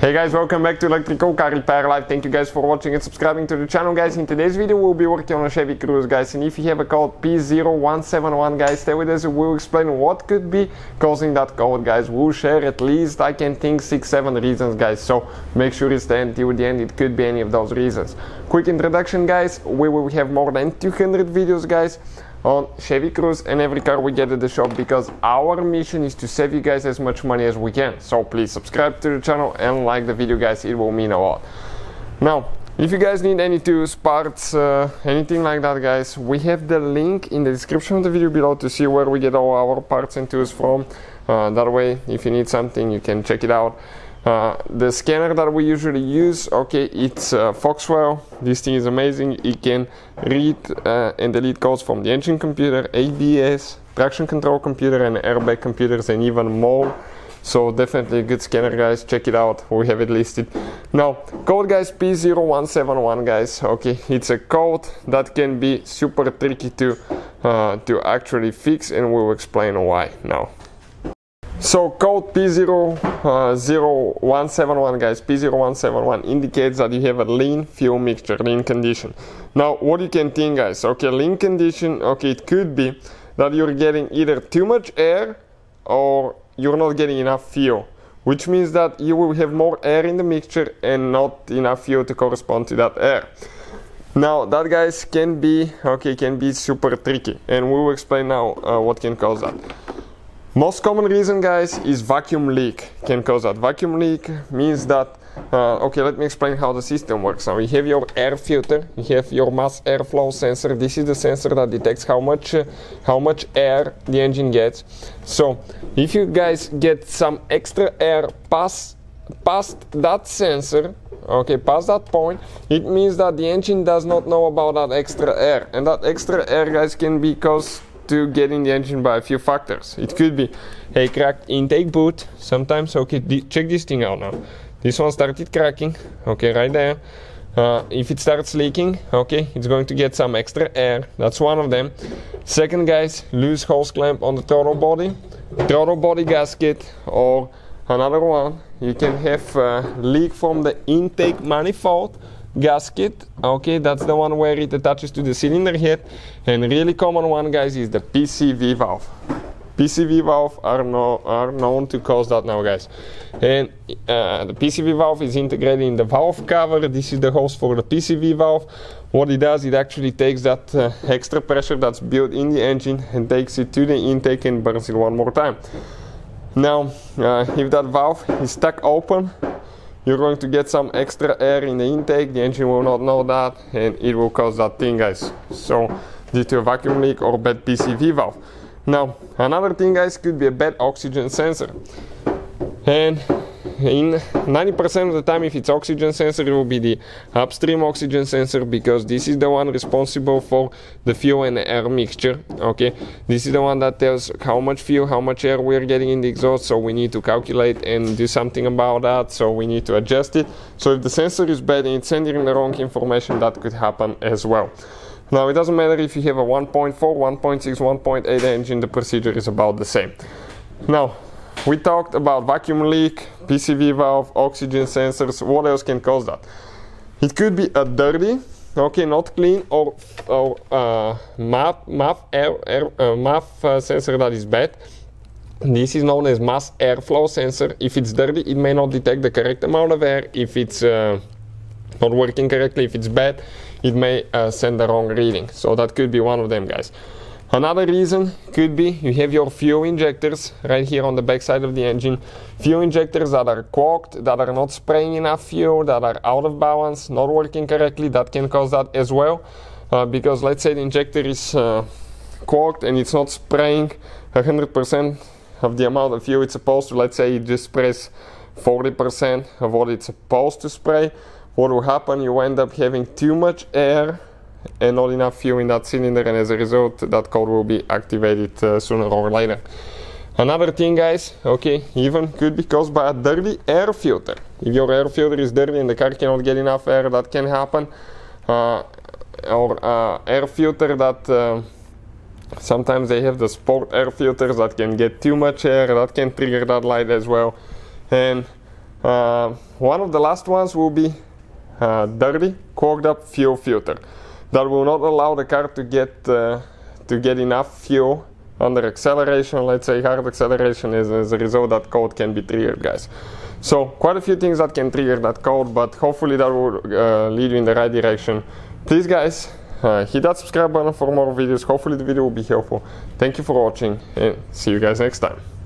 Hey guys, welcome back to Electrical Car Repair Live. Thank you guys for watching and subscribing to the channel guys. In today's video we'll be working on a Chevy Cruze guys and if you have a code P0171 guys stay with us we'll explain what could be causing that code guys. We'll share at least I can think 6-7 reasons guys so make sure you stay until the end it could be any of those reasons. Quick introduction guys, we will have more than 200 videos guys on Chevy Cruze and every car we get at the shop because our mission is to save you guys as much money as we can. So please subscribe to the channel and like the video guys, it will mean a lot. Now, if you guys need any tools, parts, uh, anything like that guys, we have the link in the description of the video below to see where we get all our parts and tools from. Uh, that way, if you need something, you can check it out. Uh, the scanner that we usually use, okay, it's uh, Foxwell. This thing is amazing. It can read uh, and delete codes from the engine computer, ABS, traction control computer, and airbag computers, and even more. So definitely a good scanner, guys. Check it out. We have it listed. Now, code, guys, P0171, guys. Okay, it's a code that can be super tricky to uh, to actually fix, and we'll explain why now. So code P0171 guys, P0171 indicates that you have a lean fuel mixture, lean condition. Now what you can think guys, okay, lean condition, okay, it could be that you're getting either too much air or you're not getting enough fuel, which means that you will have more air in the mixture and not enough fuel to correspond to that air. Now that guys can be, okay, can be super tricky and we will explain now uh, what can cause that. Most common reason guys is vacuum leak can cause that. Vacuum leak means that, uh, okay let me explain how the system works. Now you have your air filter, you have your mass airflow sensor. This is the sensor that detects how much, uh, how much air the engine gets. So if you guys get some extra air past, past that sensor, okay past that point it means that the engine does not know about that extra air and that extra air guys can be caused to get in the engine by a few factors. It could be a cracked intake boot. Sometimes, okay, check this thing out now. This one started cracking, okay, right there. Uh, if it starts leaking, okay, it's going to get some extra air. That's one of them. Second, guys, loose hose clamp on the throttle body, throttle body gasket, or another one. You can have uh, leak from the intake manifold gasket okay that's the one where it attaches to the cylinder head. And really common one guys is the PCV valve. PCV valve are, no, are known to cause that now guys. And uh, the PCV valve is integrated in the valve cover. This is the hose for the PCV valve. What it does it actually takes that uh, extra pressure that's built in the engine and takes it to the intake and burns it one more time. Now uh, if that valve is stuck open you're going to get some extra air in the intake the engine will not know that and it will cause that thing guys. So due to a vacuum leak or bad PCV valve. Now another thing guys could be a bad oxygen sensor. And in 90% of the time if it's oxygen sensor it will be the upstream oxygen sensor because this is the one responsible for the fuel and air mixture okay? This is the one that tells how much fuel how much air we're getting in the exhaust so we need to calculate and do something about that so we need to adjust it. So if the sensor is bad and it's sending the wrong information that could happen as well. Now it doesn't matter if you have a 1.4 1.6 1.8 engine the procedure is about the same. Now we talked about vacuum leak, PCV valve, oxygen sensors. What else can cause that? It could be a dirty, okay, not clean, or, or uh, air, air, uh, uh, sensor that is bad. This is known as mass airflow sensor. If it's dirty, it may not detect the correct amount of air. If it's uh, not working correctly, if it's bad, it may uh, send the wrong reading. So that could be one of them, guys. Another reason could be you have your fuel injectors right here on the back side of the engine. Fuel injectors that are clogged, that are not spraying enough fuel, that are out of balance, not working correctly, that can cause that as well. Uh, because let's say the injector is uh, clogged and it's not spraying 100% of the amount of fuel it's supposed to. Let's say it just sprays 40% of what it's supposed to spray. What will happen? You end up having too much air and not enough fuel in that cylinder and as a result that code will be activated uh, sooner or later. Another thing guys, okay, even could be caused by a dirty air filter. If your air filter is dirty and the car cannot get enough air, that can happen. Uh, or uh, air filter that uh, sometimes they have the sport air filters that can get too much air, that can trigger that light as well. And Uh, one of the last ones will be uh, dirty, corked up fuel filter. That will not allow the car to get uh, to get enough fuel under acceleration. Let's say hard acceleration is as a result that code can be triggered, guys. So quite a few things that can trigger that code, but hopefully that will uh, lead you in the right direction. Please, guys, uh, hit that subscribe button for more videos. Hopefully the video will be helpful. Thank you for watching and see you guys next time.